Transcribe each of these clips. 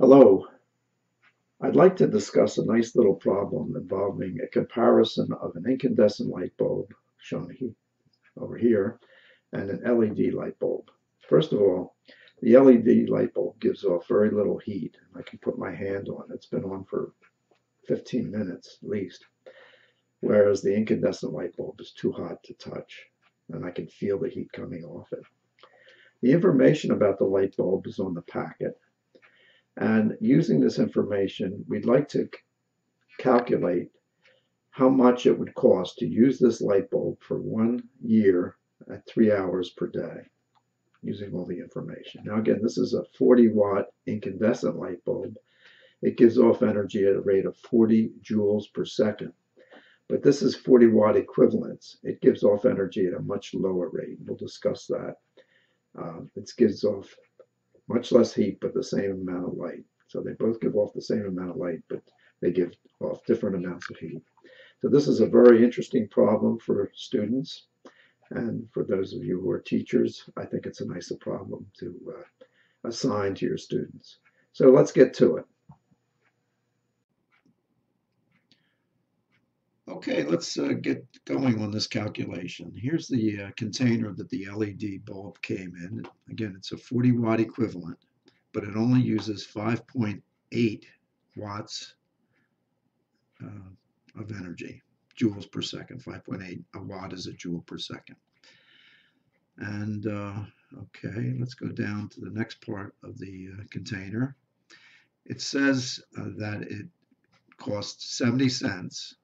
Hello. I'd like to discuss a nice little problem involving a comparison of an incandescent light bulb, shown here, over here, and an LED light bulb. First of all, the LED light bulb gives off very little heat. I can put my hand on it. It's been on for 15 minutes at least. Whereas the incandescent light bulb is too hot to touch, and I can feel the heat coming off it. The information about the light bulb is on the packet, and using this information, we'd like to calculate how much it would cost to use this light bulb for one year at three hours per day using all the information. Now again, this is a 40 watt incandescent light bulb. It gives off energy at a rate of 40 joules per second. But this is 40 watt equivalents. It gives off energy at a much lower rate. We'll discuss that. Um, it gives off much less heat, but the same amount of light. So they both give off the same amount of light, but they give off different amounts of heat. So this is a very interesting problem for students. And for those of you who are teachers, I think it's a nice problem to uh, assign to your students. So let's get to it. Okay, let's uh, get going on this calculation. Here's the uh, container that the LED bulb came in. Again, it's a 40 watt equivalent, but it only uses 5.8 watts uh, of energy, joules per second. 5.8, a watt is a joule per second. And uh, okay, let's go down to the next part of the uh, container. It says uh, that it costs 70 cents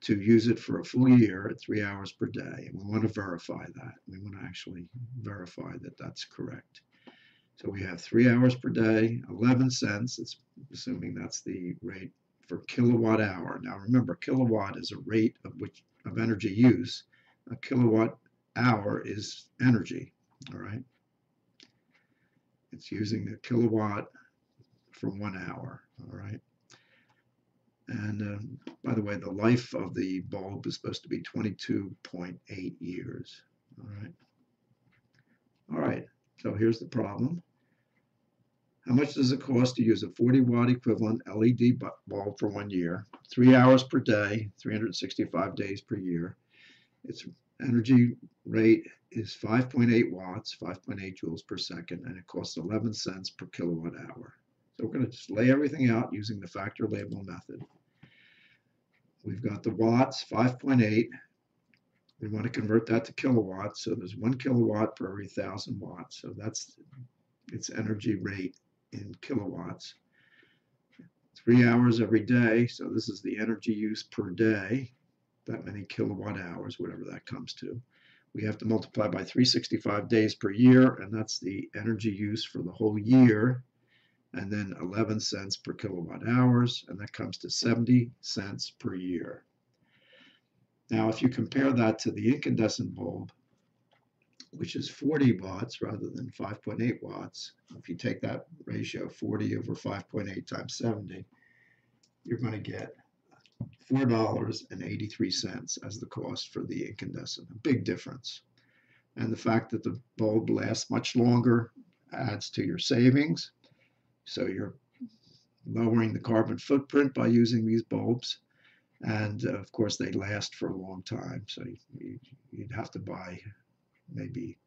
to use it for a full year at three hours per day. And we want to verify that. We want to actually verify that that's correct. So we have three hours per day, 11 cents. It's assuming that's the rate for kilowatt hour. Now remember, kilowatt is a rate of which of energy use. A kilowatt hour is energy. All right. It's using a kilowatt for one hour. All right. And uh, by the way, the life of the bulb is supposed to be 22.8 years. All right. All right. So here's the problem. How much does it cost to use a 40 watt equivalent LED bulb for one year? Three hours per day, 365 days per year. Its energy rate is 5.8 watts, 5.8 joules per second, and it costs 11 cents per kilowatt hour. So we're going to just lay everything out using the factor label method. We've got the watts, 5.8. We want to convert that to kilowatts. So there's one kilowatt per every thousand watts. So that's its energy rate in kilowatts. Three hours every day. So this is the energy use per day. That many kilowatt hours, whatever that comes to. We have to multiply by 365 days per year, and that's the energy use for the whole year and then 11 cents per kilowatt hours, and that comes to 70 cents per year. Now, if you compare that to the incandescent bulb, which is 40 watts rather than 5.8 watts, if you take that ratio, 40 over 5.8 times 70, you're going to get $4.83 as the cost for the incandescent. A big difference. And the fact that the bulb lasts much longer adds to your savings. So you're lowering the carbon footprint by using these bulbs. And uh, of course, they last for a long time. So you, would have to buy maybe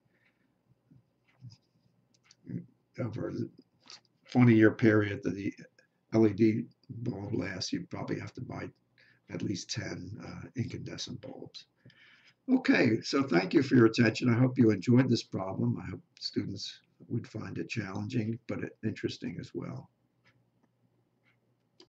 over a 20 year period that the LED bulb lasts, you probably have to buy at least 10 uh, incandescent bulbs. Okay, so thank you for your attention. I hope you enjoyed this problem. I hope students would find it challenging, but interesting as well.